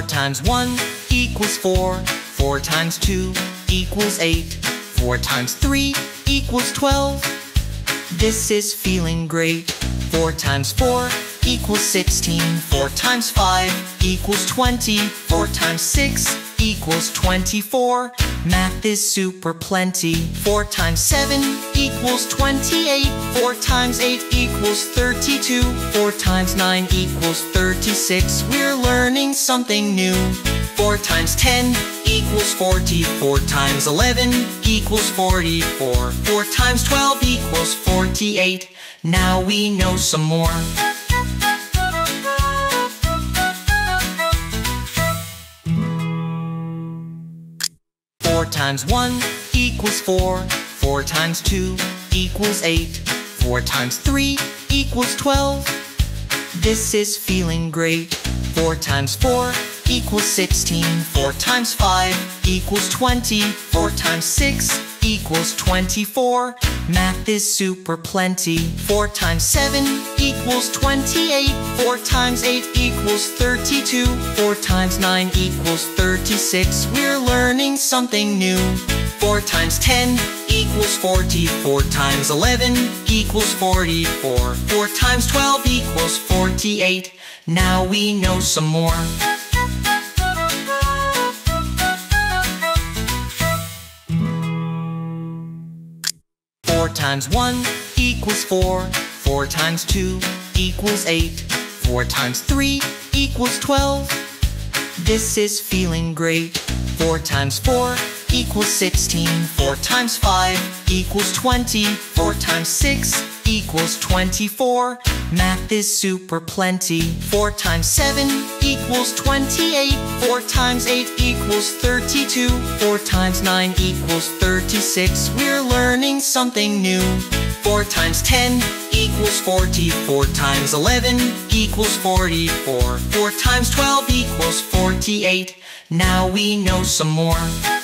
4 times 1 equals 4. 4 times 2 equals 8. 4 times 3 equals 12. This is feeling great. 4 times 4 equals 16. 4 times 5 equals 20. 4 times 6 equals 24. Math is super plenty. 4 times 7 equals 28. 4 times 8 equals 32. 4 times 9 equals 36. We're learning something new. 4 times 10 equals 40. 4 times 11 equals 44. 4 times 12 equals 48. Now we know some more. 4 times 1 equals 4. 4 times 2 equals 8. 4 times 3 equals 12. This is feeling great. 4 times 4 equals 16. 4 times 5 equals 20. 4 times 6 equals 24. Math is super plenty. 4 times 7 equals 28. 4 times 8 equals 32. 4 times 9 equals 36. We're learning something new. 4 times 10 equals 40. 4 times 11 equals 44. 4 times 12 equals 48. Now we know some more. Times 1 equals 4. 4 times 2 equals 8. 4 times 3 equals 12. This is feeling great. 4 times 4 equals 16. 4 times 5 equals 20. 4 times 6 equals 24. Math is super plenty. 4 times 7 equals 28. 4 times 8 equals 32. 4 times 9 equals 36. We're learning something new. 4 times 10 equals 40. 4 times 11 equals 44. 4 times 12 equals 48. Now we know some more.